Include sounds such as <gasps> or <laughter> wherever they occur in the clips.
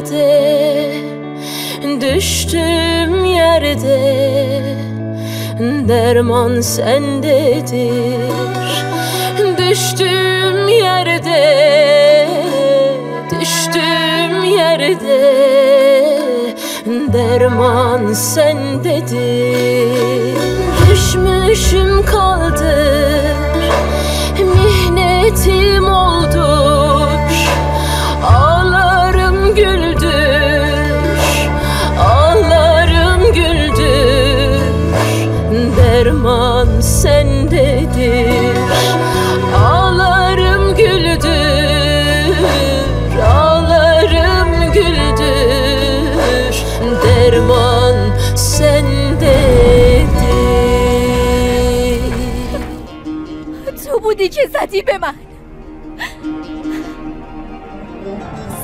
Yerde Düştüm yerde. Derman sendedir. Düştüm yerde Düştüm yerde. Derman sendedir. Düşmüşüm kaldır. Mihnetim oldur که زدی به من؟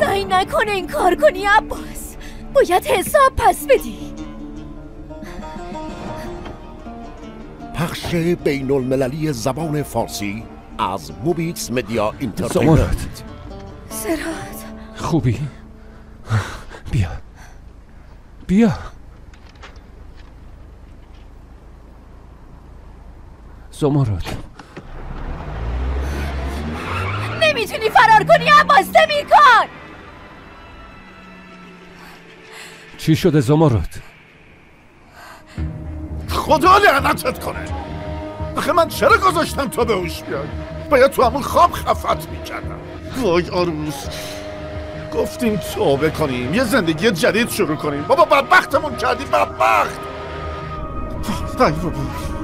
سعی نکن این کار کنی عباس. باید حساب پس بدی. پخش بین المللی زبان فارسی از Mobix Media Entertainment سرات. خوبی؟ بیا. بیا. زمرد نمی‌تونی فرار کنی عباس نمی کن چی شده زمرد؟ خدا لعنتت کنه! آخه من چرا گذاشتم تو به هوش بیای؟ باید تو همون خواب خفت می‌کردم. وای آروس گفتیم توبه کنیم یه زندگی جدید شروع کنیم. بابا بدبختمون کردی بدبخت! ای بابا.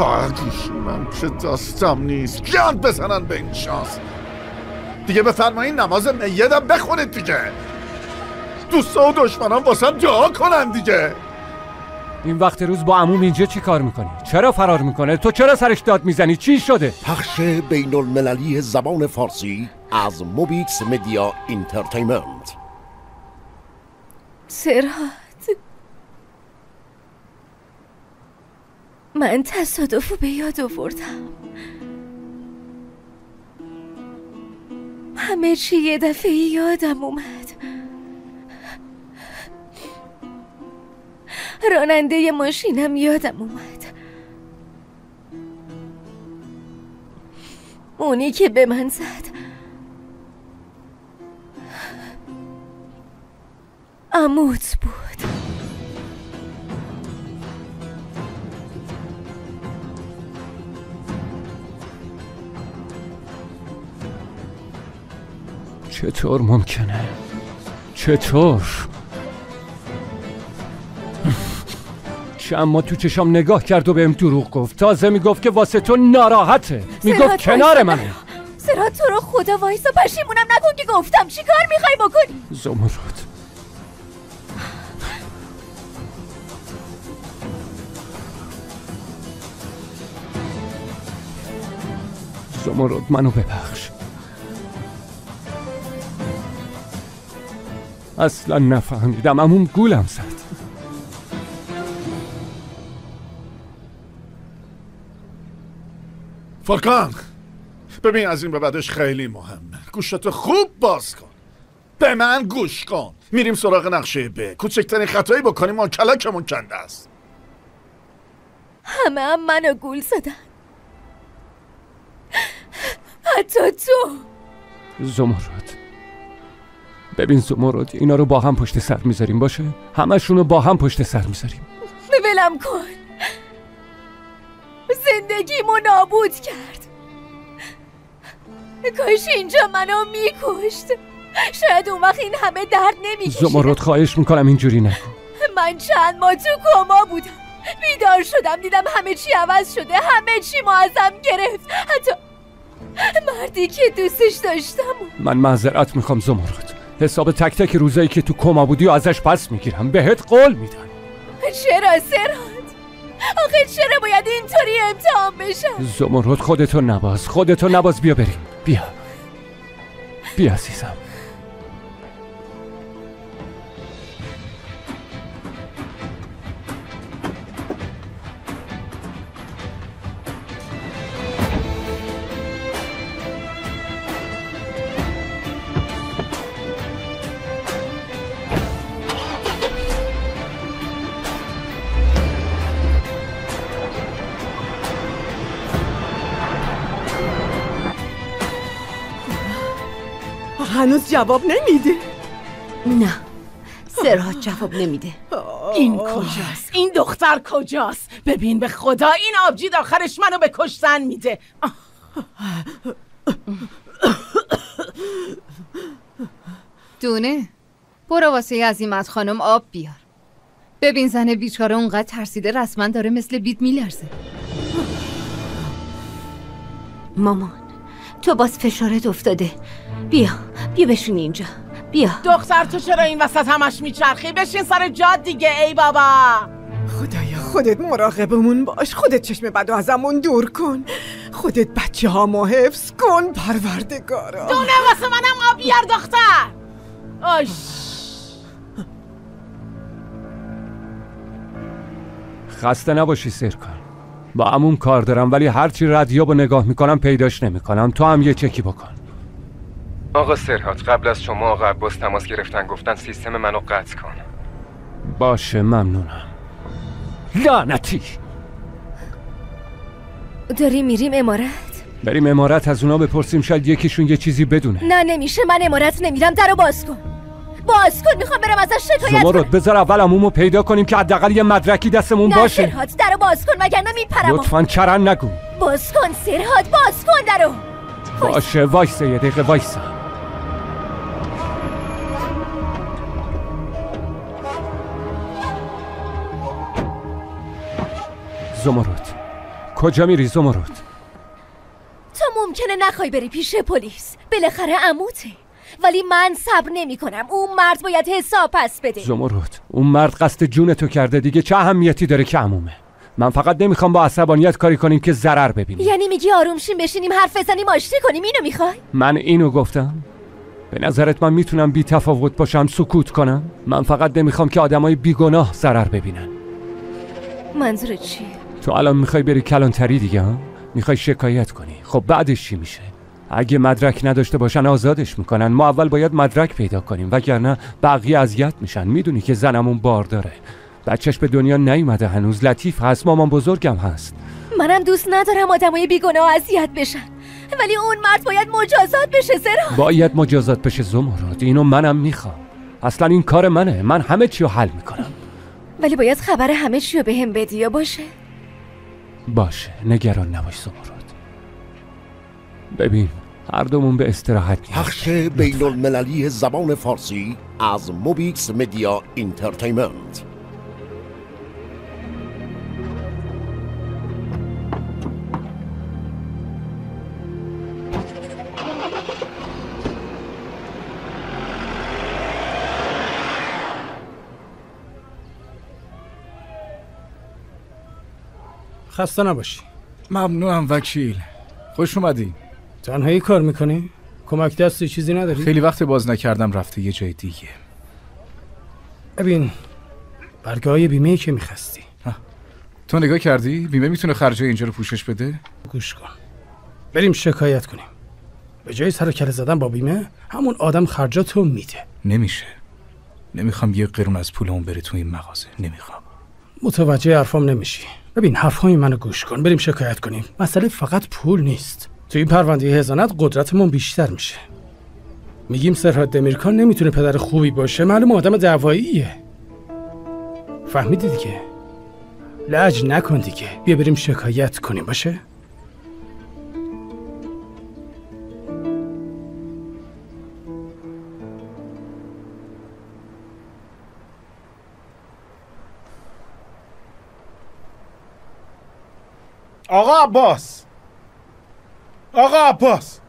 گوشی من که دستم نیست گند بزنن به این شانس دیگه بفرمایین نماز میتم بخونید دیگه دوستا و دشمنان واسم دعا کنن دیگه این وقت روز با عموم اینجا چی کار می‌کنی؟ چرا فرار می‌کنه؟ تو چرا سرش داد می‌زنی؟ چی شده؟ پخش بین المللی زبان فارسی از Mobix Media Entertainment سرات من تصادف به یاد آوردم. همه چی یه دفعه یادم اومد. راننده ماشینم یادم اومد. اونی که به من زد. عموت بود. چطور ممکنه؟ چطور؟ چند ما تو چشام نگاه کرد و بهم دروغ گفت. تازه می‌گفت که واسه تو ناراحته. می‌گفت کنار. منه. سرات تو رو خدا وایسا. پشیمونم نکن که گفتم. چی کار می‌خوای بکنی؟ زمرد. زمرد منو ببخش. اصلا نفهمیدم. امون گولم زد. فالکان ببین از این به بعدش خیلی مهمه. گوشتو خوب باز کن. به من گوش کن. میریم سراغ نقشه ب. کوچکترین خطایی بکنیم ما کلکمون کنده است. همه هم منو گول زدن. حتی تو. زمرد. ببین زمرد اینا رو با هم پشت سر می‌ذاریم باشه؟ همشون رو با هم پشت سر می‌ذاریم. ولم کن. زندگیمو نابود کرد. کاش اینجا منو میکشت. شاید اون وقت این همه درد نمی‌کشید. زمرد خواهش می‌کنم اینجوری نکن. من چند ماه تو کما بودم. بیدار شدم دیدم همه چی عوض شده همه چی ما ازم گرفت. حتی مردی که دوستش داشتم. من معذرت می‌خوام زمرد حساب تک تک روزایی که تو کما بودی و ازش پس می‌گیرم. بهت قول میدم. چرا سرات آخه چرا باید اینطوری امتحان بشم؟ زمرد خودتو نباز. خودتو نباز. بیا بریم. بیا. بیا عزیزم. جواب نمیده. نه سرهاد جواب نمیده. این کجاست؟ این دختر کجاست؟ ببین به خدا این آبجید آخرش منو به کشتن میده. دونه برو واسه عظیمت خانم آب بیار. ببین زن بیچاره اونقدر ترسیده رسما داره مثل بیت میلرزه. مامان تو باز فشارت افتاده. بیا بیا بشین اینجا. بیا. دختر تو چرا این وسط همش میچرخی؟ بشین سر جاد دیگه ای بابا. خدایا خودت مراقبمون باش. خودت چشم بد و ازمون دور کن. خودت بچه ها حفظ کن پروردگارا. دونه واسه منم آب بیار دختر. آش خسته نباشی سرکار با عموم کار دارم ولی هرچی ردیاب نگاه می‌کنم پیداش نمی‌کنم. تو هم یه چکی بکن. آقا سرهات قبل از شما آقا عباس تماس گرفتن گفتن سیستم منو قطع کن. باشه ممنونم. لعنتی! داری میریم امارت؟ بریم امارت از اونا بپرسیم شاید یکیشون یه چیزی بدونه. نه نمیشه. من امارت نمیرم. درو باز کن. باز کن می‌خوام برم ازش شکایت شما رو بذار اول عمومو پیدا کنیم که حداقل یه مدرکی دستمون نه باشه. سرهاد درو باز کن وگرنه میپرم. لطفا چرن نگو. باز کن سرهاد باز کن درو باشه وایسه یه دقیقه وایسه زمرد کجا میری زمرد؟ تو ممکنه نخوای بری پیش پلیس. بالاخره عموته. ولی من صبر نمی کنم اون مرد باید حساب پس بده. زمرد اون مرد قصد جون تو کرده دیگه. چه اهمیتی داره که عمومه؟ من فقط نمی‌خوام با عصبانیت کاری کنیم که ضرر ببینیم. یعنی میگی آرومشیم بشینیم حرف بزنیم آشتی کنیم؟ اینو می‌خوای؟ من اینو گفتم. به نظرت من می‌تونم بی تفاوت باشم سکوت کنم؟ من فقط نمی‌خوام که آدمای بیگناه ضرر ببینن. منظور چیه؟ تو الان می‌خوای بری کلانتری دیگه ها؟ می‌خوای شکایت کنی. خب بعدش چی میشه؟ اگه مدرک نداشته باشن آزادش می‌کنن. ما اول باید مدرک پیدا کنیم. وگرنه بقیه اذیت میشن. می‌دونی که زنمون بار داره. بچهش به دنیا نیومده هنوز. لطیف هست. مامان بزرگم هست. منم دوست ندارم آدمای بیگناه اذیت بشن. ولی اون مرد باید مجازات بشه سرا. باید مجازات بشه زمرد. اینو منم می‌خوام. اصلا این کار منه. من همه چی رو حل می‌کنم. ولی باید خبر همه چی رو به هم بدی یا باشه؟ باشه. نگران نباش زمرد. ببین هر دومون به استراحت پخش بین المللی زبان فارسی از Mobix Media Entertainment خسته نباشی. ممنونم وکیل. خوش اومدی تنهایی کار می‌کنی؟ کمک دستی چیزی نداری؟ خیلی وقت باز نکردم رفته یه جای دیگه. ببین برگه های بیمه که میخستی تو نگاه کردی؟ بیمه می‌تونه خرجای اینجا رو پوشش بده؟ گوش کن. بریم شکایت کنیم. به جای سر کله زدن با بیمه همون آدم خرجاتو میده. نمیشه. نمی‌خوام یه قرون از پولمون بره تو این مغازه. نمی‌خوام. متوجه حرفام نمیشی. ببین حرفهای منو گوش کن. بریم شکایت کنیم. مسئله فقط پول نیست. تو این پرونده هزانت قدرتمون بیشتر میشه. میگیم سرحد دمیرکان نمی‌تونه پدر خوبی باشه معلوم آدم دعواییه. فهمیدی دیگه؟ لج نکن دیگه. بیا بریم شکایت کنیم باشه؟ آقا عباس. آقا عباس.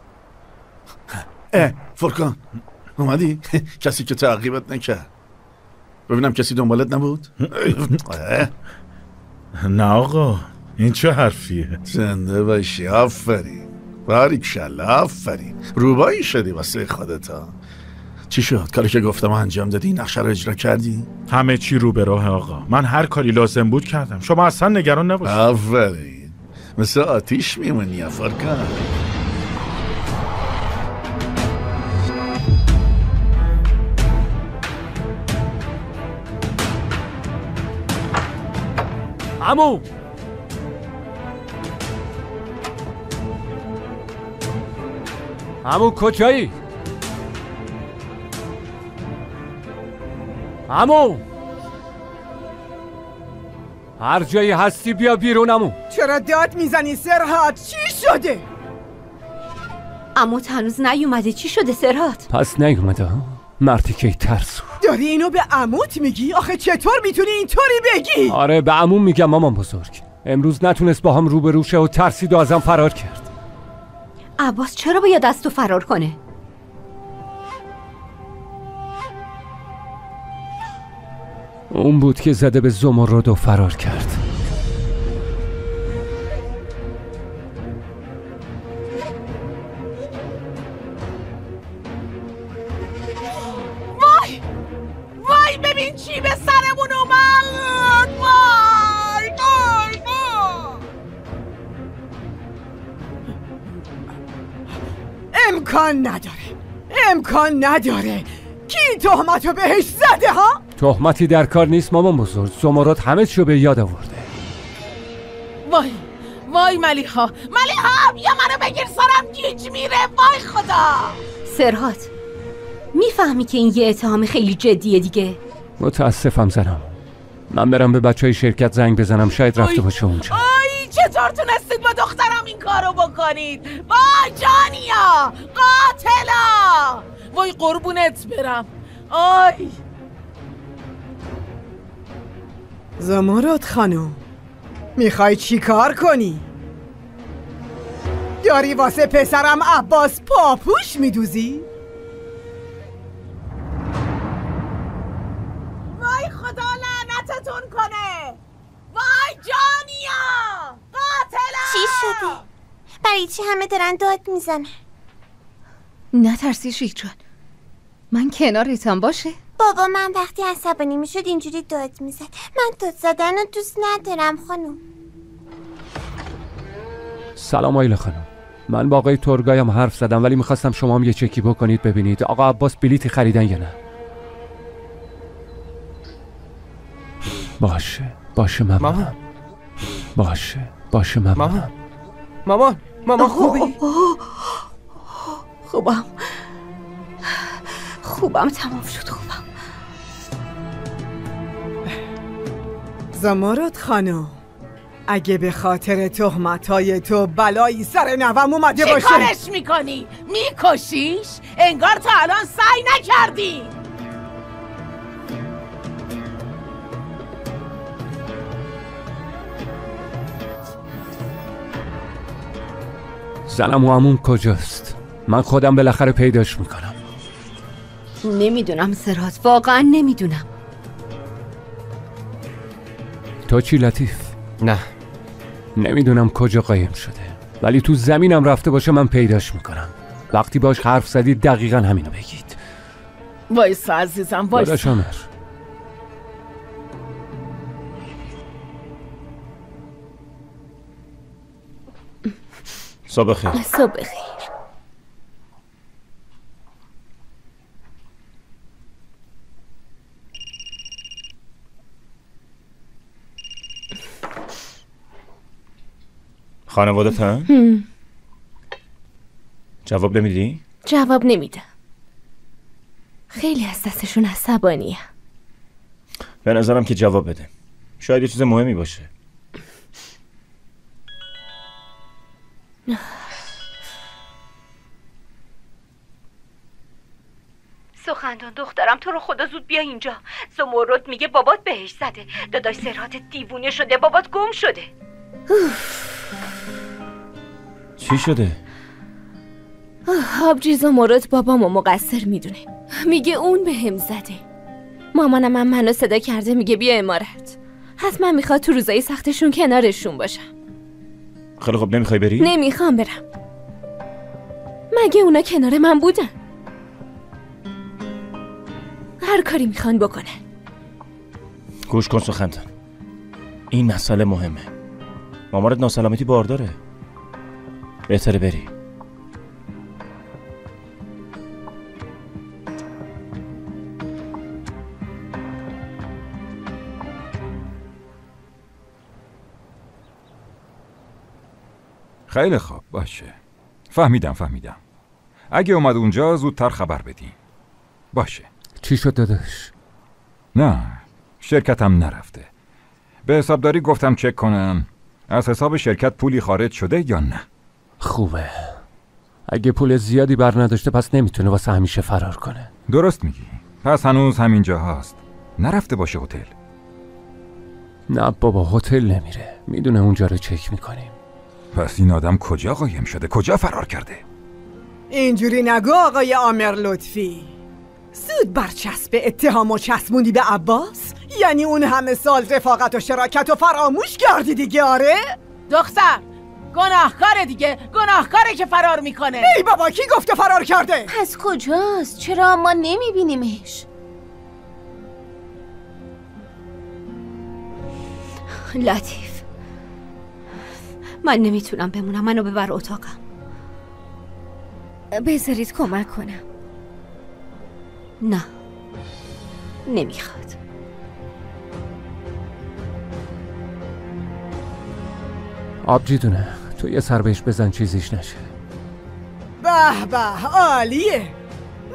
اه فرکان اومدی؟ <laughs> کسی که تعقیبت نکرد. ببینم کسی دنبالت نبود؟ نه آقا این چه حرفیه؟ زنده باشی آفرین. باریکشالله آفرین. روبایی شدی واسه خودتا. چی شد؟ کاری که گفتم انجام دادی نقشه رو اجرا کردی؟ همه چی رو به راه آقا. من هر کاری لازم بود کردم. شما اصلا نگران نباشید. آفرین. مثل آتیش میمونی افرکان عمو عمو کجایی عمو هر جایی هستی بیا بیرون امو چرا داد می‌زنی سرهات؟ چی شده؟ اما هنوز نیومده چی شده سرهات؟ پس نیومده؟ مردی که ترسو. داری اینو به عموت میگی؟ آخه چطور می‌تونی اینطوری بگی؟ آره به عموم میگم مامان بزرگ. امروز نتونست با هم روبرو شه و ترسید و ازم فرار کرد. عباس چرا باید از تو فرار کنه؟ اون بود که زده به زمرد و فرار کرد. وای! وای ببین چی به سرمون اومد! وای! وای! امکان نداره. امکان نداره. کی این تهمتو بهش زده ها؟ تهمتی در کار نیست مامان بزرگ. زمرد همه چیو به یاد آورده. وای وای ملیحا ملیحا بیا منو بگیر سرم گیج میره. وای خدا. سرهات می‌فهمی که این یه اتهام خیلی جدیه دیگه. متاسفم زنم. من برم به بچه های شرکت زنگ بزنم. شاید رفته باشه اونجا. آی چطور تونستید با دخترم این کارو بکنید؟ وای جانیا قاتلا. وای قربونت برم. آی. زمرد خانم می‌خوای چی کار کنی؟ داری واسه پسرم عباس پاپوش میدوزی؟ وای خدا لعنتتون کنه وای جانیا قاتلا چی شده؟ برای چی همه دارن داد می‌زنن؟ نترسی شیخ جان من کنارتم باشه بابا من وقتی عصبانی می‌شد اینجوری داد می‌زد. من داد زدن رو دوست ندارم خانم. سلام آیله خانم. من با آقای ترگایم حرف زدم ولی می‌خواستم شما هم یه چکی بکنید ببینید آقا عباس بلیتی خریدن یا نه. باشه باشه ممنونم مامان باشه باشه ممنونم مامان مامان مامان خوبی؟ خوبم. خوبم تمام شد خوبم. زمرد خانم اگه به خاطر تهمتهای تو بلایی سر نوم اومده باشه. کارش می‌کنی؟ میکشیش؟ انگار تا الان سعی نکردی. زنم و عموم کجاست؟ من خودم بالاخره پیداش می‌کنم. نمی‌دونم سرات واقعا نمی‌دونم. تو چی لطیف؟ نه. نمی‌دونم کجا قایم شده. ولی تو زمینم رفته باشه من پیداش می‌کنم. وقتی باش حرف زدید دقیقا همینو بگید. وایسا عزیزم وایسا. صبح خیر صبح خیر خانواده هم؟ جواب نمیدی؟ جواب نمیدم. خیلی از دستشون عصبانیه. به نظرم که جواب بده. شاید یه چیز مهمی باشه. سخندان دخترم تو رو خدا زود بیا اینجا. زمرد میگه بابات بهش زده. داداش سرات دیوونه شده بابات گم شده. چی شده؟ آبجی زمرد بابامو مقصر می‌دونه. میگه اون به هم زده. مامانم هم منو صدا کرده میگه بیا امارت. حتما می‌خواد تو روزای سختشون کنارشون باشم خیلی خب نمی‌خوای بری؟ نمی‌خوام برم. مگه اونا کنار من بودن؟ هر کاری می‌خوان بکنن. گوش کن سخندان این مسئله مهمه. مامانت ناسلامتی بارداره. بهتره بری خیلی خوب باشه. فهمیدم فهمیدم. اگه اومد اونجا زودتر خبر بدین. باشه. چی شد داداش؟ نه شرکتم نرفته. به حسابداری گفتم چک کنم. از حساب شرکت پولی خارج شده یا نه؟ خوبه. اگه پول زیادی بر نداشته پس نمی‌تونه واسه همیشه فرار کنه. درست میگی. پس هنوز همینجا هست نرفته باشه هتل. نه بابا هتل نمیره. می‌دونه اونجا رو چک می‌کنیم. پس این آدم کجا قایم شده؟ کجا فرار کرده؟ اینجوری نگو آقای آمر لطفی. زود برچسب اتهام و چسبوندی به عباس؟ یعنی اون همه سال رفاقت و شراکت و فراموش کردی دیگه آره؟ دختر گناهکاره دیگه گناهکاره که فرار می‌کنه. ای بابا کی گفته فرار کرده؟ پس کجاست؟ چرا ما نمیبینیمش؟ لطیف. من نمی‌تونم بمونم منو ببر اتاقم. بذارید کمک کنم. نه. نمی‌خواد. آبجی دونه. تو یه سر بهش بزن چیزیش نشه. به به عالیه.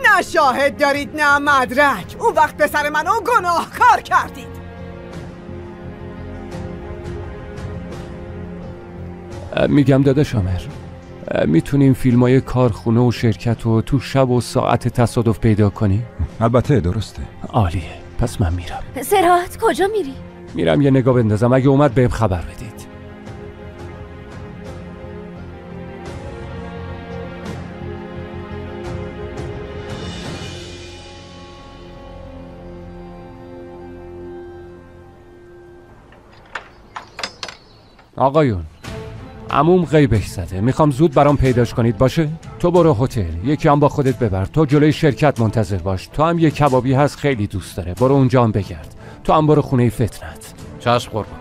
نه شاهد دارید نه مدرک. اون وقت پسر منو گناهکار کردید. میگم داداش آمر اه، می‌تونیم فیلم های کارخونه و شرکت رو تو شب و ساعت تصادف پیدا کنیم؟ البته درسته. عالیه. پس من میرم. سرات کجا میری؟ میرم یه نگاه بندازم. اگه اومد بهم خبر بدید آقایون عموم غیبش زده. می‌خوام زود برام پیداش کنید باشه؟ تو برو هتل. یکی هم با خودت ببر. تو جلوی شرکت منتظر باش. تو هم یه کبابی هست خیلی دوست داره. برو اونجا هم بگرد. تو هم برو خونه فتنت چشم قربان.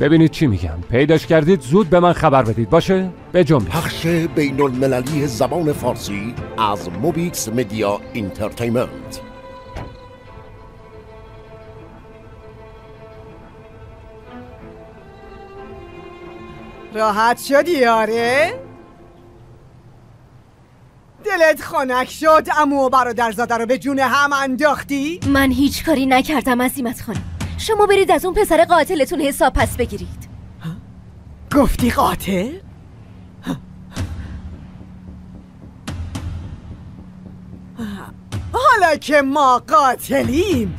ببینید چی میگم. پیداش کردید زود به من خبر بدید. باشه؟ به پخش بین المللی زبان فارسی از Mobix Media Entertainment راحت شدی آره؟ دلت خنک شد امو و برادرزاده رو به جون هم انداختی؟ من هیچ کاری نکردم عزیمت خانم شما برید از اون پسر قاتلتون حساب پس بگیرید گفتی قاتل؟ حالا که ما قاتلیم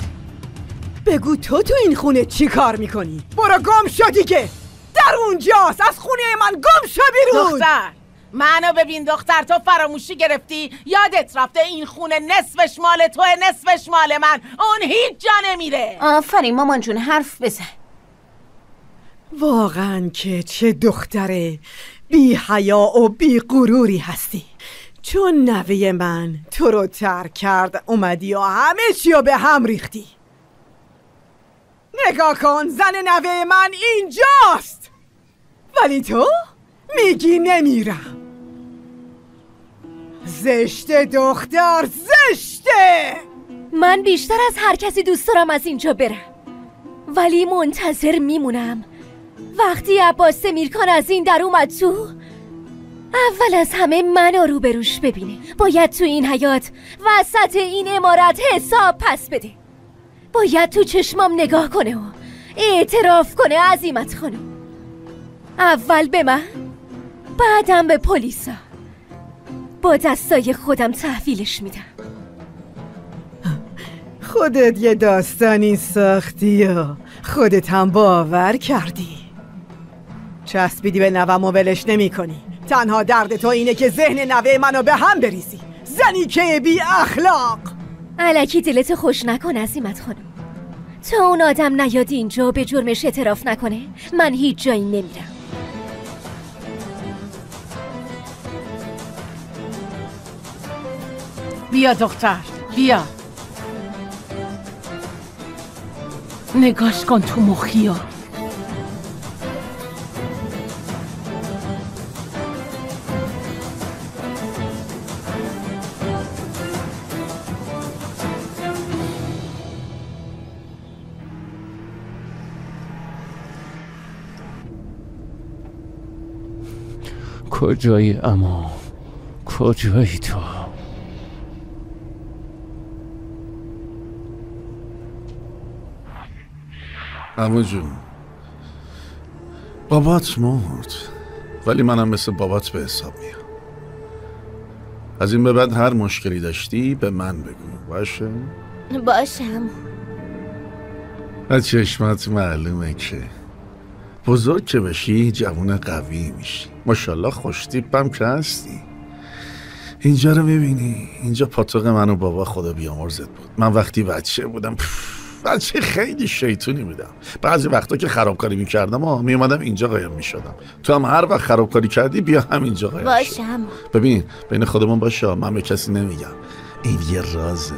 بگو تو تو این خونه چی کار می‌کنی؟ برو گم شو دیگه در اونجاست. از خونه من گم شو بیرون. دختر منو ببین دختر تو فراموشی گرفتی؟ یادت رفته این خونه نصفش مال تو نصفش مال من. اون هیچ جا نمیره. آفرین مامان جون حرف بزن. واقعا که چه دختره. بی حیا و بی غروری هستی. چون نوه من تو رو ترک کرد اومدی و همه چی رو به هم ریختی. نگاه کن زن نوه من اینجاست. ولی تو میگی نمیرم. زشته دختر زشته! من بیشتر از هر کسی دوست دارم از اینجا برم. ولی منتظر میمونم. وقتی عباس میرکان از این در اومد تو اول از همه منو روبروش ببینه باید تو این حیات وسط این امارت حساب پس بده. باید تو چشمام نگاه کنه و اعتراف کنه عظیمت خانم. اول به من بعدم به پلیسا. با دستای خودم تحویلش میدم. خودت یه داستانی ساختی و خودت هم باور کردی. چسبیدی به نوم و ولش نمی کنی تنها درد تو اینه که ذهن نوه منو به هم بریزی. زنی که بی اخلاق. علکی دلت خوش نکن عظیمت خانم. تا اون آدم نیاد اینجا به جرمش اعتراف نکنه من هیچ جایی نمیرم. بیا دختر بیا. نگاش کن تو مخیا. کجایی اما؟ کجایی تو؟ امو جون. بابات مرد. ولی منم مثل بابات به حساب میام از این به بعد هر مشکلی داشتی به من بگو. باشه؟ باشم از چشمت معلومه که بزرگ که بشی جوون قوی میشی. ماشاءالله خوشتیپم که هستی. اینجا رو ببینی اینجا پاتوق من و بابا خدا بیامرزت بود. من وقتی بچه بودم پف، بچه خیلی شیطونی بودم. بعضی وقتا که خرابکاری می‌کردم آه میومدم اینجا قایم می‌شدم. تو هم هر وقت خرابکاری کردی بیا همینجا قایم. باشم ببین بین خودمون باشه من به کسی نمیگم. این یه رازه.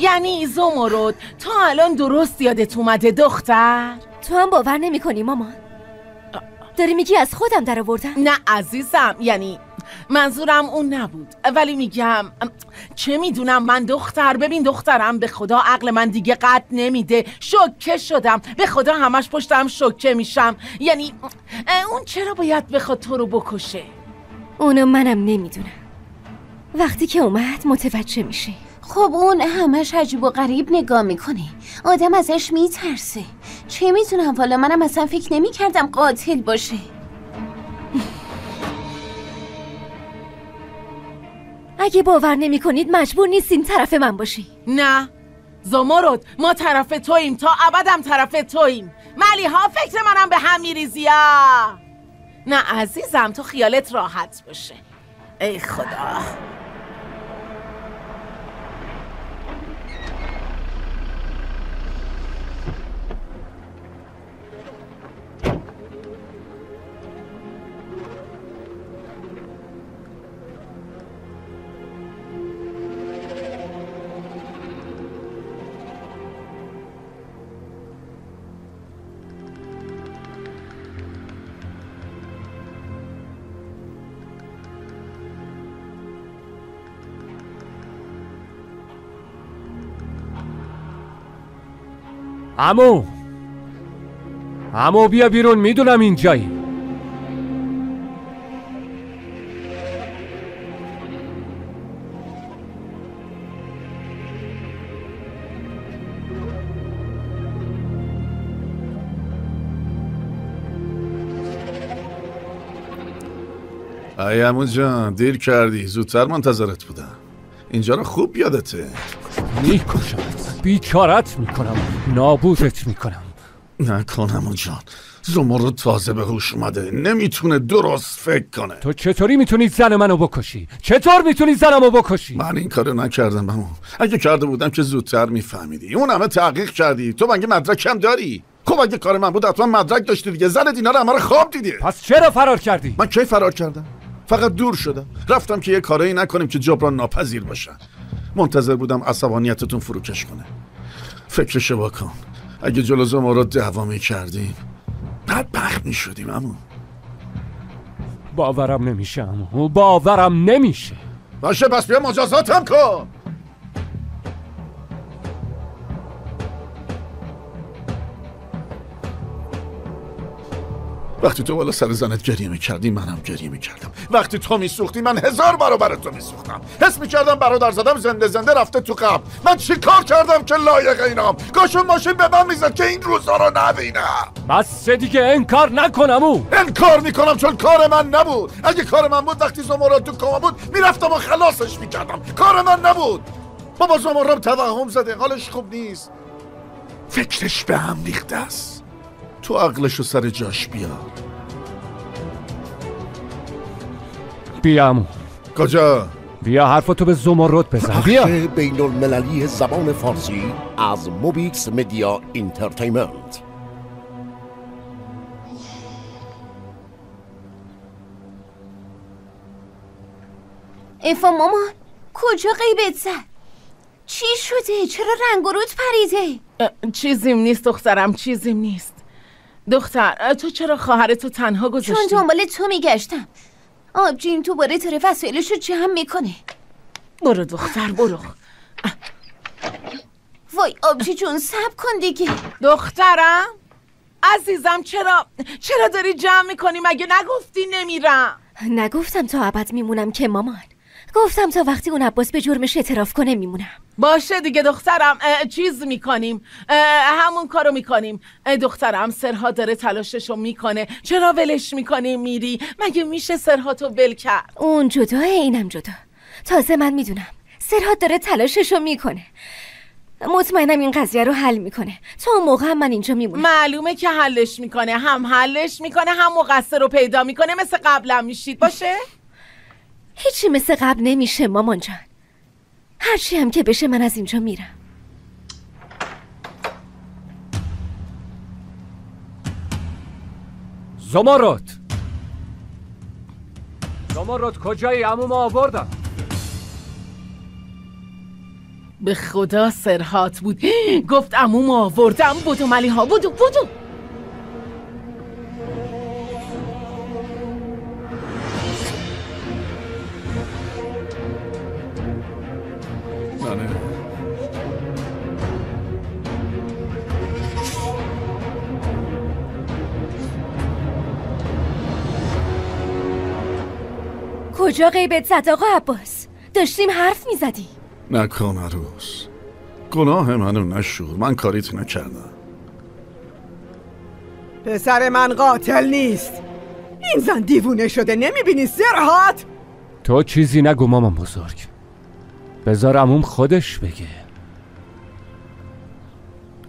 یعنی زمرد تا الان درست یادت اومده دختر؟ تو هم باور نمی کنی مامان. داری میگی از خودم در آوردم نه عزیزم یعنی منظورم اون نبود. ولی میگم چه می‌دونم من دختر؟ ببین دخترم به خدا عقل من دیگه قد نمیده. شوکه شدم. به خدا همش پشتم شوکه میشم. یعنی اون چرا باید بخواد تو رو بکشه؟ اونو منم نمی‌دونم. وقتی که اومد متوجه میشه خب اون همش عجیب و غریب نگاه می‌کنه. آدم ازش میترسه. چه می‌تونم؟ والا منم اصلا فکر نمی‌کردم قاتل باشه. اگه باور نمی کنید مجبور نیستین طرف من باشی. نه. زمرد ما طرف توییم تا ابدم طرف توییم ملی ها فکر منم به هم میریزی ها. نه عزیزم تو خیالت راحت باشه. ای خدا. امو امو بیا بیرون می‌دونم اینجایی. ای امو جان دیر کردی. زودتر منتظرت بودم. اینجا رو خوب یادته. میکشمت بیچارت می‌کنم. نابودت می‌کنم. نکن امو جان. زمرد تازه به هوش اومده. نمی‌تونه درست فکر کنه. تو چطوری می‌تونی زن منو بکشی؟ چطور می‌تونی زنمو بکشی؟ من این کارو نکردم امو اگه کرده بودم که زودتر میفهمیدی. اون همه تحقیق کردی. تو مگه مدرکم داری؟ خب اگه کار من بود حتما مدرک داشتی دیگه. زن دینا رو همه خواب دیدی. پس چرا فرار کردی؟ من کی فرار کردم؟ فقط دور شدم. رفتم که یه کارایی نکنیم که جبران ناپذیر باشن. منتظر بودم عصبانیتتون فروکش کنه. فکرشو بکن. اگه جلو زمرد دعوا می‌کردیم بدبخت می‌شدیم امو باورم نمیشه امو باورم نمیشه. باشه پس بیا مجازاتم کن. وقتی تو بالا سر زنت گریه می‌کردی منم گریه می‌کردم. وقتی تو میسوختی من هزار برابر تو میسوختم. حس می‌کردم برادر زدم زنده زنده رفته تو قبل من چی کار کردم که لایق اینام؟ کاش اون ماشین به من می‌زد که این روزا رو نبینم. بس دیگه انکار نکنم او انکار می‌کنم چون کار من نبود. اگه کار من بود وقتی زمرد تو کما بود می‌رفتم و خلاصش می‌کردم. کار من نبود. بابا زمرد توهم زده حالش خوب نیست. فکرش به هم ریخته است. تو عقلشو سر جاش بیار بیا عمو کجا؟ بیا حرفتو به زمرد بزن. بیا. بین المللی زبان فارسی از Mobix Media Entertainment افا مامان کجا غیبت زد؟ چی شده؟ چرا رنگ و رود پریده؟ چیزیم نیست دخترم چیزیم نیست. دختر تو چرا خواهرتو تنها گذاشتی؟ چون دنبال تو میگشتم. آبجین تو باره طرف چه هم می‌کنه. برو دختر برو. وای آبجی جون سب کن دیگه. دخترم؟ عزیزم چرا چرا داری جمع می‌کنی؟ مگه نگفتی نمیرم؟ نگفتم تا ابد میمونم که مامان. گفتم تا وقتی اون عباس به جرمش اعتراف کنه میمونم. باشه دیگه دخترم چیز می‌کنیم. همون کارو می‌کنیم. دخترم سرها داره تلاششو می‌کنه. چرا ولش می‌کنی میری؟ مگه میشه سرها تو ول کرد؟ اون جداه اینم جدا. تازه من می‌دونم. سرهاد داره تلاششو می‌کنه. مطمئنم این قضیه رو حل می‌کنه. تا اون موقع هم من اینجا میمونم. معلومه که حلش می‌کنه. هم حلش می‌کنه هم مقصر رو پیدا می‌کنه. مثل قبلا میشید. باشه؟ هیچی مثل قبل نمیشه مامان جان. هرچی هم که بشه من از اینجا میرم. زمارت زمارت کجایی؟ عموم آوردم. به خدا سرهات بود. <gasps> گفت عموم آوردم بودو ملی ها بودو بودو کجا غیبت زد آقا عباس؟ داشتیم حرف می‌زدی. نکن عروس. گناه منو نشور. من کاریت نکردم. پسر من قاتل نیست. این زن دیوونه شده نمی‌بینی سرهات؟ تو چیزی نگو مامان بزرگ. بذار عموم خودش بگه.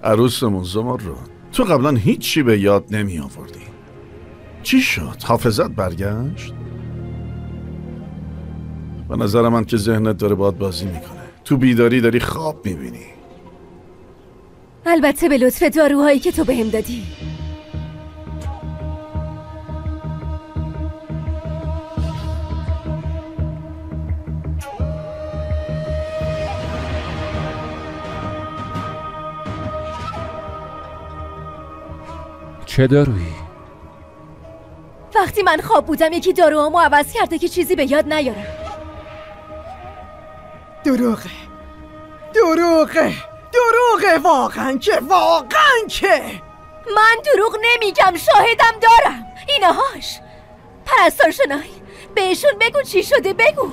عروسمون زمار رو تو قبلا هیچی به یاد نمی آوردی چی شد؟ حافظت برگشت؟ به نظر من که ذهنت داره باد بازی می‌کنه. تو بیداری داری خواب می‌بینی. البته به لطف داروهایی که تو بهم دادی. چه دارویی؟ وقتی من خواب بودم یکی داروهامو عوض کرده که چیزی به یاد نیارم. دروغه. دروغه. دروغه. واقعا که واقعا که من دروغ نمیگم شاهدم دارم. اینهاش پرستار شنای بهشون بگو چی شده بگو.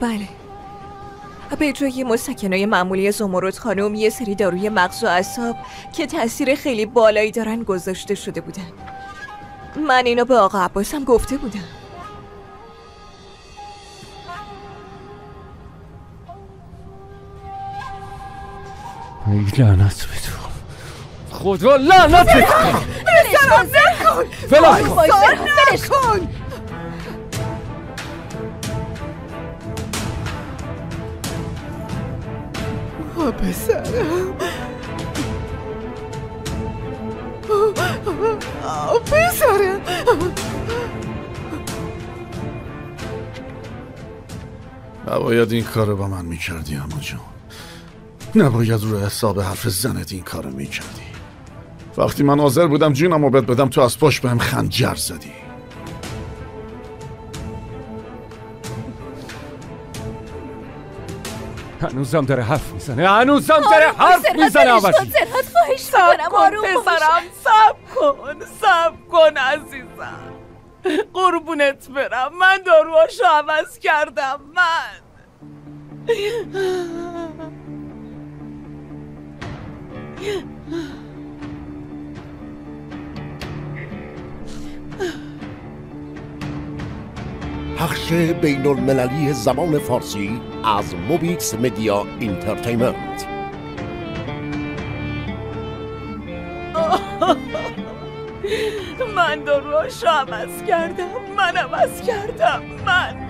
بله. به جای مسکنای معمولی زمرد خانم یه سری داروی مغز و اعصاب که تاثیر خیلی بالایی دارن گذاشته شده بودن. من اینو به آقا عباسم گفته بودم. لعنت به تو خدا لعنت به تو پسرم نکن ولش کن. آه، پسرم. آه، پسرم. نباید این کارو با من می‌کردی اما جان. نباید رو حساب حرف زنت این کارو می‌کردی. وقتی من حاضر بودم جونم رو بهت بدم تو از پشت بهم خنجر زدی. هنوزم داره حرف می‌زنه. هنوزم داره آروم حرف می‌زنه عوضی. کن، سرحد، خواهش سب می‌کنم کن آروم. پسرم سب کن سب کن عزیزم. قربونت برم من داروهاشو عوض کردم من. پخش بین المللی زبان فارسی از Mobix Media Entertainment <laughs> من داروهاشو عوض کردم من عوض کردم من.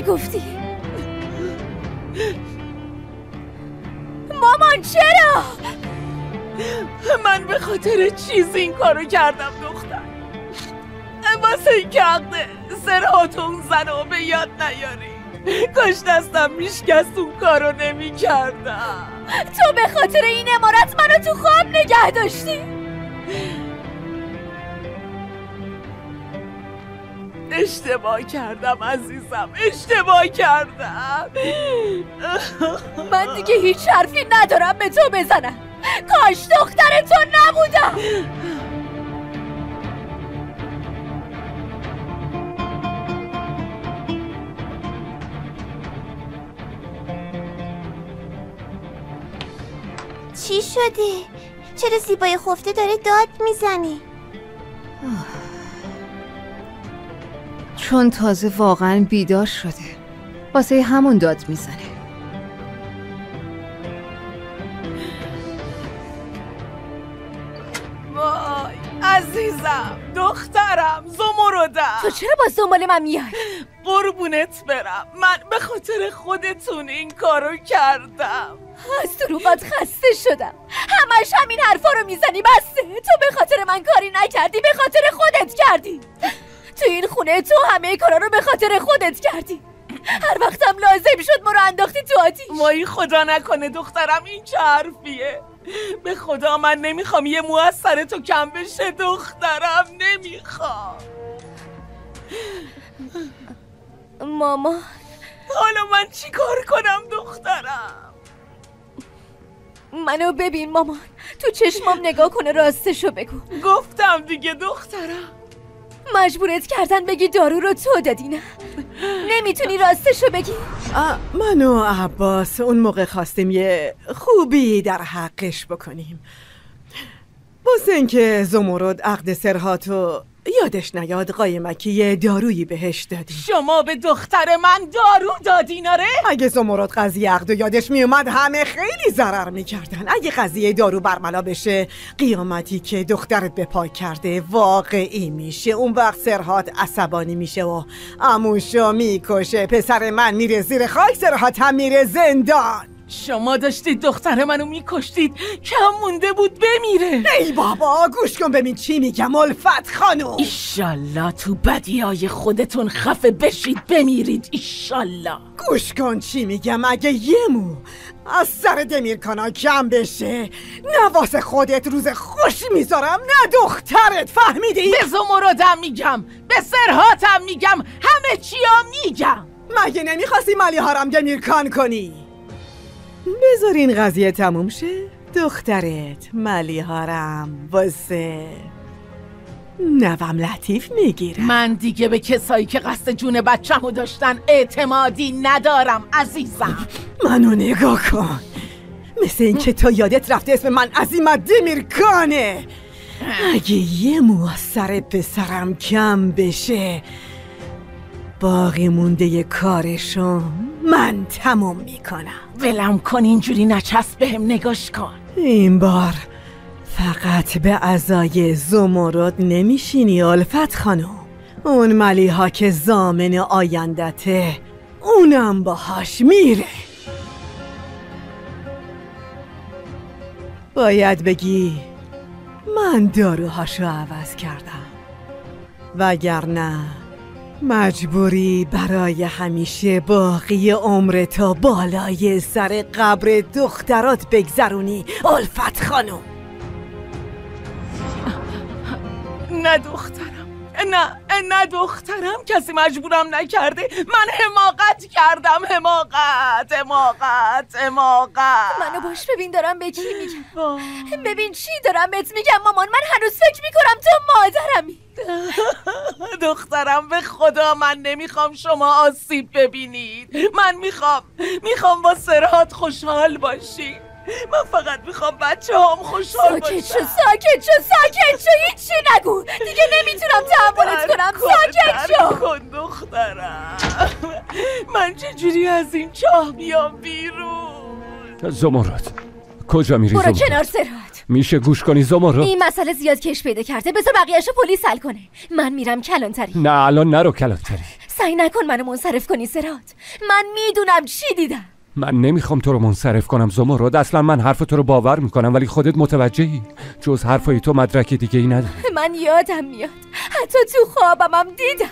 چی گفتی؟ مامان چرا؟ من به خاطر چیز این کارو کردم دختر واسه اینکه عقد سرهاتون زن و به یاد نیاری کاش دستم میشکست اون کارو نمی کردم تو به خاطر این امارت منو تو خواب نگه داشتی اشتباه کردم عزیزم اشتباه کردم من دیگه هیچ حرفی ندارم به تو بزنم کاش دختر تو نبودم چی شده؟ چرا زیبای خفته داره داد می‌زنه؟ چون تازه واقعا بیدار شده. واسه همون داد می‌زنه. وای عزیزم دخترم زمردم. تو چرا با دنبال من میای؟ قربونت برم. من به خاطر خودتون این کارو کردم. از دروغات خسته شدم. همش همین حرفا رو می‌زنی بسته تو به خاطر من کاری نکردی به خاطر خودت کردی. تو این خونه تو همه کارا رو به خاطر خودت کردی. هر وقتم لازم شد ما رو انداختی تو آتیش. وای خدا نکنه دخترم این چه حرفیه. به خدا من نمی‌خوام یه مو از سر تو کم بشه دخترم نمی‌خوام. ماما. حالا من چیکار کنم دخترم؟ منو ببین مامان تو چشمام نگاه کنه راستشو بگو. گفتم دیگه دخترم. مجبورت کردن بگی دارو رو تو دادی نه نمی‌تونی راستشو بگی. من و عباس اون موقع خواستیم یه خوبی در حقش بکنیم. واسه اینکه زمرد عقد سرهاتو یادش نیاد قایمکی یه دارویی بهش دادی. شما به دختر من دارو دادین آره؟ اگه زمرد قضیه عقد و یادش میومد همه خیلی ضرر می‌کردن. اگه قضیه دارو برملا بشه قیامتی که دخترت به پای کرده واقعی میشه. اون وقت سرهات عصبانی میشه و اموشو می‌کشه. پسر من میره زیر خاک سرهات هم میره زندان. شما داشتید دختر منو میکشتید. کم مونده بود بمیره. ای بابا گوش کن ببین چی میگم الفت خانم. ایشالله تو بدی های خودتون خفه بشید بمیرید ایشالله. گوش کن چی میگم اگه یه مو از سر دمیرکانا کم بشه نواس خودت روز خوش می‌ذارم نه دخترت فهمیدی؟ به زمردم میگم به سرهاتم میگم همه چیا میگم. مگه نمی‌خواستی ملی هارم دمیرکان کنی؟ بذار این قضیه تموم شه. دخترت ملی هارم واسه نوم لطیف می‌گیرم من دیگه به کسایی که قصد جون بچه‌مو داشتن اعتمادی ندارم عزیزم. منو نگاه کن. مثل اینکه تا یادت رفته اسم من عظیمت دمیرکانه اگه یه مو از سر پسرم کم بشه باقی مونده کارشو من تموم می‌کنم. ولم کن اینجوری نچسب بهم نگاش کن. این بار فقط به ازای زمرد نمیشینی الفت خانم. اون ملیها که زامن آیندته اونم باهاش میره. باید بگی من داروهاشو عوض کردم وگرنه مجبوری برای همیشه باقی عمر تا بالای سر قبر دخترات بگذرونی الفت خانم. نه دخترم. نه نه دخترم کسی مجبورم نکرده. من حماقت کردم. حماقت حماقت حماقت. منو باش ببین دارم به چی میگم. ببین چی دارم بهت میگم مامان. من هنوز فکر می‌کنم تو مادرمی <laughs> دخترم به خدا من نمی‌خوام شما آسیب ببینید. من می‌خوام می‌خوام با سرهات خوشحال باشی. من فقط می‌خوام بچه هم خوشحال ساکت شو ساکت شو ساکت شو هیچی نگو. دیگه نمی‌تونم تحملت کنم. ساکت شو. کن دخترم. من چجوری از این چاه بیام بیرون؟ زمرد. کجا میری برو کنار سرات میشه گوش کنی زمرد؟ این مسئله زیاد کش پیدا کرده. بذار بقیهشو پلیس حل کنه. من میرم کلانتری. نه الان نرو کلانتری. سعی نکن منو منصرف کنی سرات. من می‌دونم چی دیدم. من نمی‌خوام تو رو منصرف کنم زمرد. اصلا من حرف تو رو باور می‌کنم ولی خودت متوجهی. جز حرفای تو مدرک دیگه ای نداره من یادم میاد. حتی تو خوابم هم دیدم.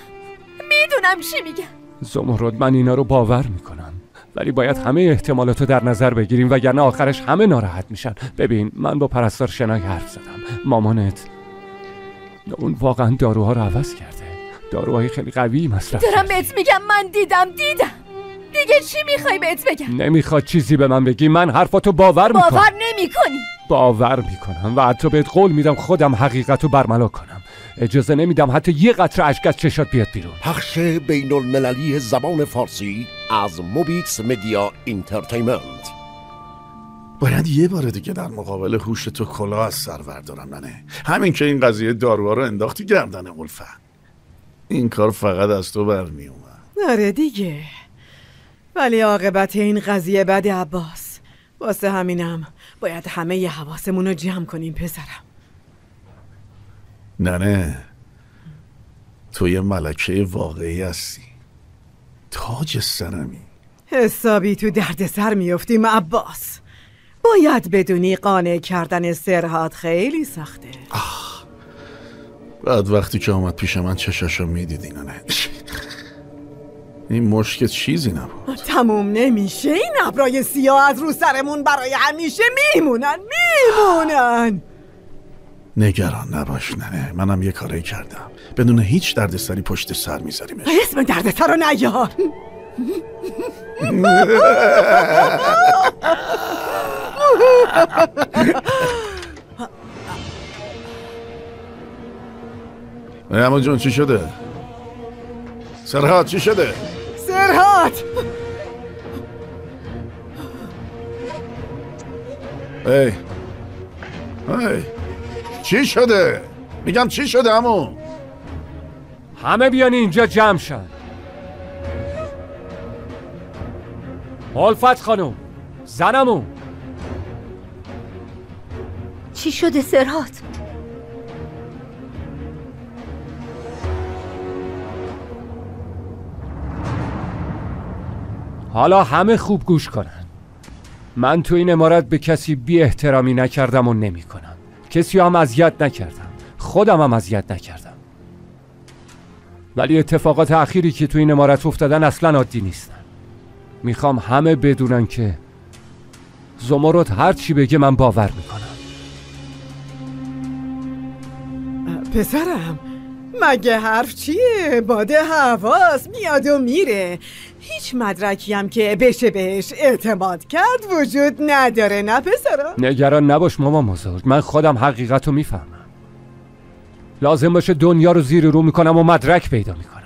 می‌دونم چی میگم. زمرد من اینا رو باور می‌کنم. ولی باید همه احتمالات رو در نظر بگیریم وگرنه آخرش همه ناراحت میشن. ببین من با پرستار شنای حرف زدم. مامانت. اون واقعا داروها رو عوض کرده. داروهای خیلی قوی مصرف دارم بهت میگم من دیدم دیدم. دیگه چی می‌خوای بهت بگم؟ نمی‌خواد چیزی به من بگی. من حرفاتو باور می‌کنم. باور نمی کنی باور می‌کنم و حتی بهت قول میدم خودم حقیقت رو برملا کنم. اجازه نمیدم حتی یه قطره اشک از چشات بیاد بیرون. پخش بین المللی زبان فارسی از Mobix Media Entertainment باید یه بار دیگه در مقابل هوش تو کلاه از سر بردارم ننه همین که این قضیه داروها رو انداختی گردن الفت. این کار فقط از تو برمی اومد آره دیگه. ولی عاقبت این قضیه بده عباس. واسه همینم باید همه ی حواسمون رو جمع کنیم پسرم. ننه تو یه ملکه واقعی هستی. تاج سرمی حسابی تو درد سر میفتیم عباس. باید بدونی قانع کردن سرهات خیلی سخته. بعد وقتی که آمد پیش من چشاشو می‌دیدی نه. این مشک چیزی نبود. تموم نمیشه. این ابرای سیاه از رو سرمون برای همیشه میمونن میمونن. نگران نباش ننه منم یه کاری کردم. بدون هیچ دردسری پشت سر میذاریمش. اسم دردسر رو نیار. اما جون چی شده؟ سرحات چی شده؟ سرهات ای. ای. چی شده؟ میگم چی شده امو؟ همه بیان اینجا جمع شن. الفت خانم. زنمون چی شده سرهات حالا همه خوب گوش کنن. من تو این امارت به کسی بی احترامی نکردم و نمی کنم. کسی هم اذیت نکردم. خودم هم اذیت نکردم. ولی اتفاقات اخیری که تو این امارت افتادن اصلا عادی نیستن. می‌خوام همه بدونن که زمرد هر چی بگه من باور می‌کنم. پسرم مگه حرف چیه؟ باده حواس میاد و میره. هیچ مدرکی هم که بشه بهش اعتماد کرد وجود نداره نه پسرم؟ نگران نباش ماما بزرگ من خودم حقیقت رو می‌فهمم لازم باشه دنیا رو زیر رو می‌کنم و مدرک پیدا می‌کنم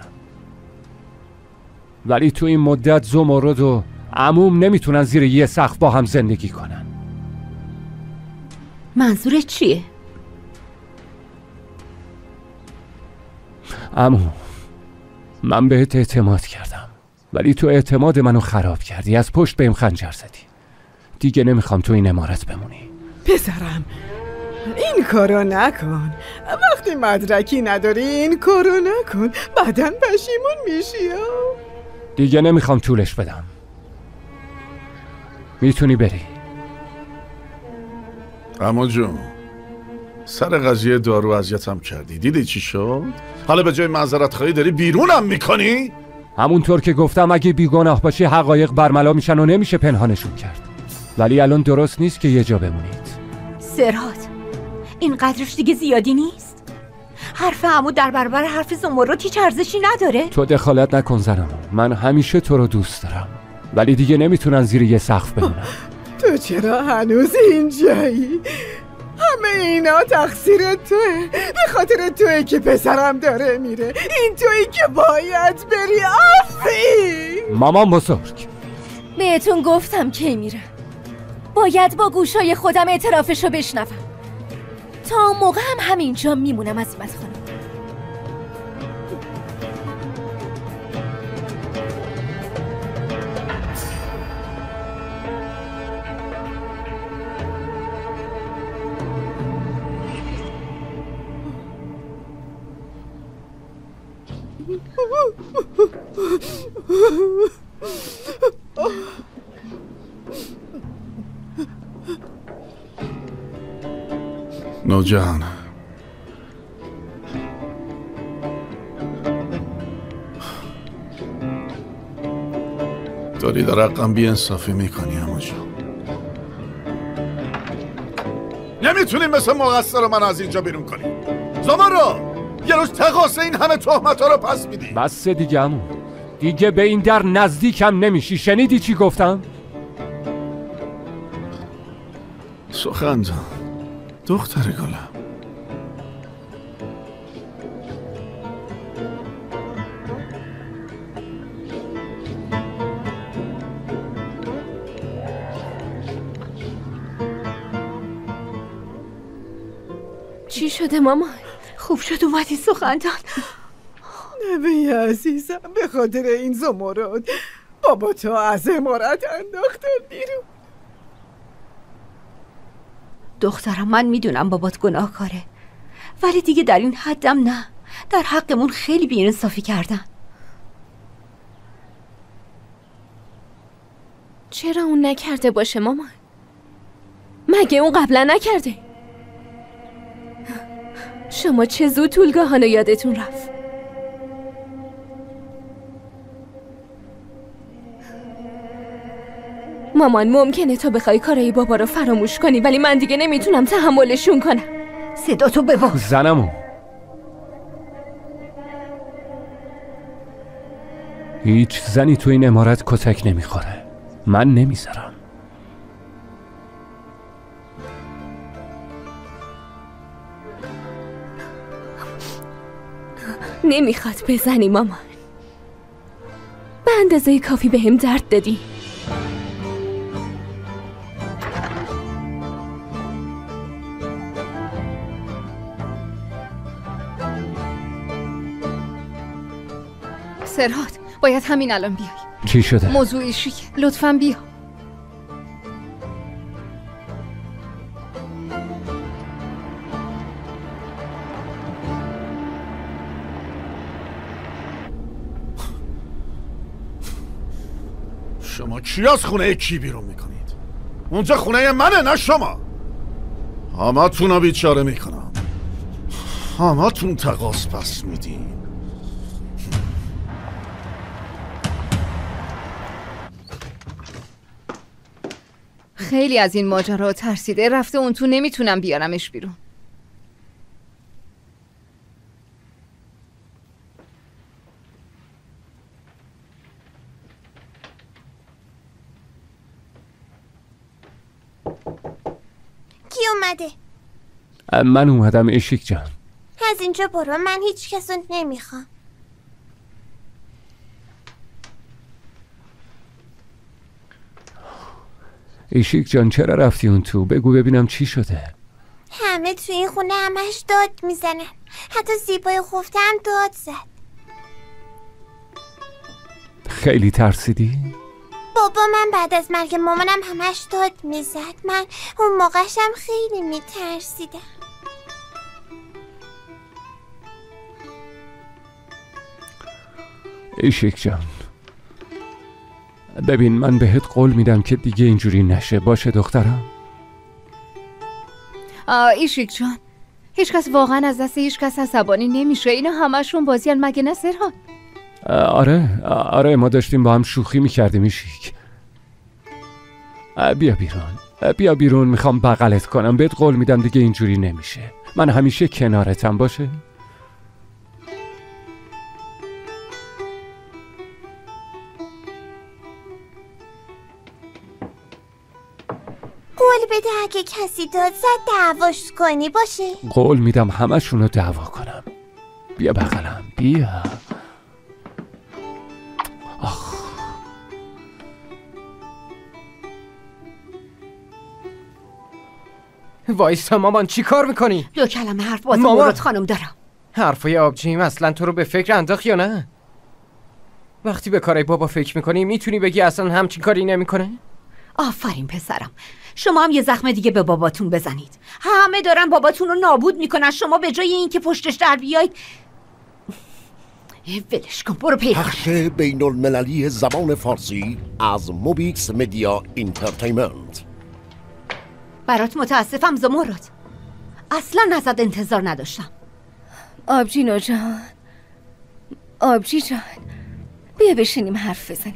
ولی تو این مدت زمرد و عموم نمی‌تونن زیر یه سقف با هم زندگی کنن منظورت چیه؟ امو من بهت اعتماد کردم ولی تو اعتماد منو خراب کردی. از پشت بهم خنجر زدی. دیگه نمی‌خوام تو این امارت بمونی. پسرم این کارو نکن. وقتی مدرکی نداری این کارو نکن. بعدا پشیمون میشی. دیگه نمی‌خوام طولش بدم. می‌تونی بری. اما جون سر قضیه دارو اذیتم کردی. دیدی چی شد؟ حالا به جای معذرت خواهی داری بیرونم می‌کنی؟ همونطور که گفتم اگه بیگناه باشی حقایق برملا میشن و نمیشه پنهانشون کرد. ولی الان درست نیست که یه جا بمونید. سرهات اینقدرش دیگه زیادی نیست؟ حرف عمو در برابر حرف زمرد هیچ ارزشی نداره؟ تو دخالت نکن زنم. من همیشه تو رو دوست دارم. ولی دیگه نمی‌تونن زیر یه سقف بمونن. تو چرا هنوز اینجایی؟ همه اینا تقصیر توه. به خاطر توی که پسرم داره میره. این تویی که باید بری آفی مامان بزرگ. بهتون گفتم کی میره. باید با گوشای خودم اعترافشو بشنوم. تا اون موقع هم همینجا میمونم عظیمت خانم. نوجان داری در رقم بی انصافی می‌کنی اما جان. نمی‌تونی مثل مقصر من از اینجا بیرون کنی. زمارا یه روز تقاسه این همه تهمت ها رو پس میدی. بس دیگه امو دیگه به این در نزدیکم نمیشی. شنیدی چی گفتم؟ سخن جان. دختر گلم. چی شده مامان؟ خوب شد اومدی سخندان نوه عزیزم به خاطر این زمرد بابا تو از امارت انداختن بیرون. دخترم من می‌دونم بابات گناهکاره ولی دیگه در این حدم نه در حقمون خیلی بیانصافی کردن چرا اون نکرده باشه مامان؟ مگه اون قبلا نکرده؟ شما چه زود طولگاهانو یادتون رفت مامان ممکنه تو بخوای کارای بابا رو فراموش کنی ولی من دیگه نمی‌تونم تحملشون کنم. صدا تو بباز زنمو. هیچ زنی تو این امارت کتک نمی‌خوره. من نمی‌ذارم. نمی‌خواد بزنی مامان. به اندازه کافی به هم درد دادی. سرهات. باید همین الان بیای. چی شده؟ موضوع ایشیه لطفا بیا. شما کی از خونه کی بیرون می‌کنید؟ اونجا خونه منه نه شما. همتون رو بیچاره می‌کنم. همتون تقاس پس میدین. خیلی از این ماجرا ترسیده. رفته اون تو نمی‌تونم بیارمش بیرون. کی اومده؟ من اومدم اشیک جان. از اینجا برو. من هیچ کسو نمی‌خوام. ایشیک جان چرا رفتی اون تو؟ بگو ببینم چی شده. همه تو این خونه همش داد می‌زنن. حتی زیبای خفته هم داد زد. خیلی ترسیدی؟ بابا من بعد از مرگ مامانم همش داد می‌زد. من اون موقعشم خیلی میترسیدم. ایشیک جان ببین من بهت قول میدم که دیگه اینجوری نشه. باشه دخترم. ایشیک جان هیچکس واقعا از دست هیچکس عصبانی نمیشه. اینا همشون بازیان مگه نه سرها؟ آره آره ما داشتیم با هم شوخی می‌کردیم ایشیک. بیا بیرون. بیا بیرون می‌خوام بغلت کنم. بهت قول میدم دیگه اینجوری نمیشه. من همیشه کنارتم باشه؟ قول بده اگه کسی داد زد دعواش کنی باشه قول میدم همشون رو دعوا کنم بیا بغلم بیا آخ وایسا مامان چی کار می‌کنی؟ دو کلمه حرف با مامان. زمرد خانم دارم حرفای آبجیم اصلا تو رو به فکر انداخت یا نه؟ وقتی به کارای بابا فکر می‌کنی می‌تونی بگی اصلا همچین کاری نمی‌کنه؟ آفرین پسرم شما هم یه زخم دیگه به باباتون بزنید. همه دارن باباتون رو نابود می‌کنن. شما به جای اینکه پشتش در بیاید ولش کن برو پیدا پخش بین المللی زبان فارسی از Mobix Media Entertainment برات متاسفم زمرد. اصلا ازت انتظار نداشتم. آبجینو جان. آبجی جان. بیا بشینیم حرف بزنیم.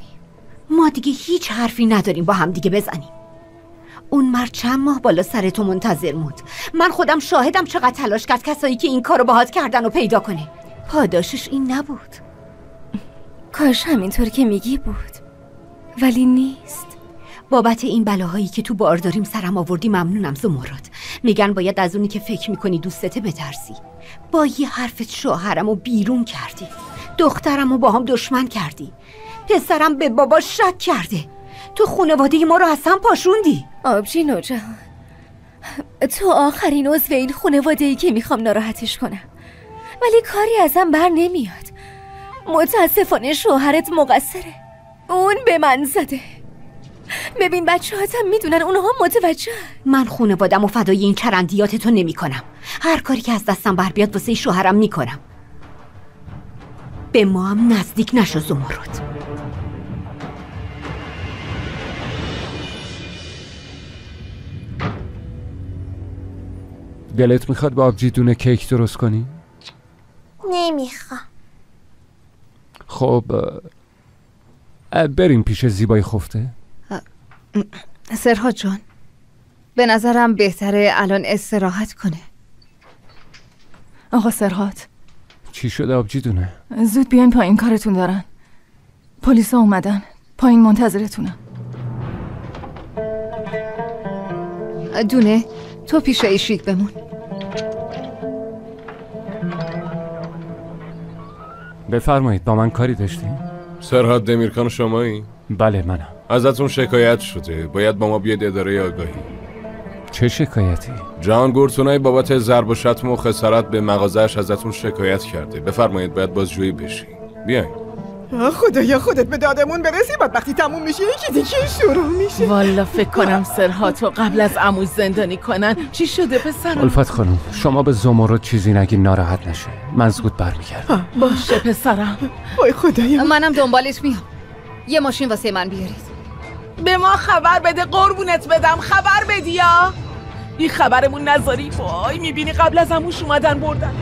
ما دیگه هیچ حرفی نداریم با هم دیگه بزنیم. اون مرد چند ماه بالا سر تو منتظر موند. من خودم شاهدم چقدر تلاش کرد کسایی که این کارو باهات کردن و پیدا کنه. پاداشش این نبود. کاش همینطور که میگی بود. ولی نیست. بابت این بلاهایی که تو بار داریم سرم آوردی ممنونم زمرد. میگن باید از اونی که فکر می‌کنی دوستته بترسی. با یه حرفت شوهرم و بیرون کردی. دخترم رو با هم دشمن کردی. پسرم به بابا شک کرده. تو خانواده ما رو اصلا پاشوندی؟ آبجی نوجهان تو آخرین عضو این خانواده ای که می‌خوام ناراحتش کنم. ولی کاری ازم بر نمیاد. متاسفانه شوهرت مقصره. اون به من زده. ببین بچه هاتم می‌دونن اونها متوجه. من خانوادم و فدای این چرندیات تو نمی کنم هر کاری که از دستم بر بیاد واسه شوهرم می‌کنم. به ما هم نزدیک نشو زمرد. دلت می‌خواد با آبجی دونه کیک درست کنی؟ نمی‌خوام. خب بریم پیش زیبای خفته. سرها جان به نظرم بهتره الان استراحت کنه. آقا سرهات. چی شده آبجی دونه؟ زود بیاین پایین کارتون دارن. پلیس اومدن پایین منتظرتونم. دونه تو پیش ایشیک بمون. بفرمایید با من کاری داشتیم؟ سرحد دمیرکان شمایی؟ بله منم ازتون شکایت شده باید با ما بیاد اداره آگاهی چه شکایتی؟ جان گورتونای بابت ضرب و شتم و خسارت به مغازش ازتون شکایت کرده بفرمایید باید بازجویی بشی بیاین خدایا خودت به دادمون برسی بعد وقتی تموم میشه یکی دیگه شروع میشه؟ والا فکر کنم سرهاتو قبل از عموش زندانی کنن. چی شده پسرم؟ الفت خانم شما به زمرد چیزی نگی ناراحت نشه من زود برمیگردم. باشه پسرم. وای خدایا. منم دنبالش میام. یه ماشین واسه من بیارید. به ما خبر بده قربونت بدم. خبر بدی یا این خبرمون نذاری وای می‌بینی قبل از عموش اومدن بردن